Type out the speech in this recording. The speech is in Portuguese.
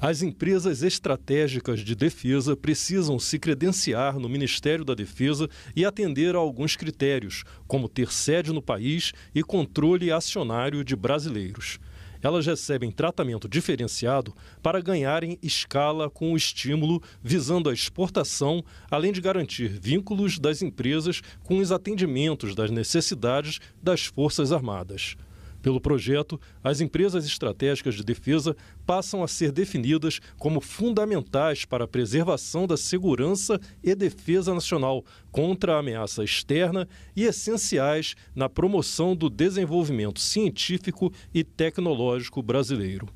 As empresas estratégicas de defesa precisam se credenciar no Ministério da Defesa e atender a alguns critérios, como ter sede no país e controle acionário de brasileiros. Elas recebem tratamento diferenciado para ganharem escala com o estímulo visando a exportação, além de garantir vínculos das empresas com os atendimentos das necessidades das Forças Armadas. Pelo projeto, as empresas estratégicas de defesa passam a ser definidas como fundamentais para a preservação da segurança e defesa nacional contra a ameaça externa e essenciais na promoção do desenvolvimento científico e tecnológico brasileiro.